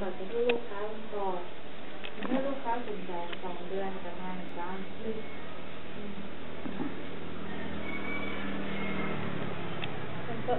ก่อนจะให้ลูกค้าก่อนถ้าลูกค้าสนใจสองเดือนประมาณสามสิบก็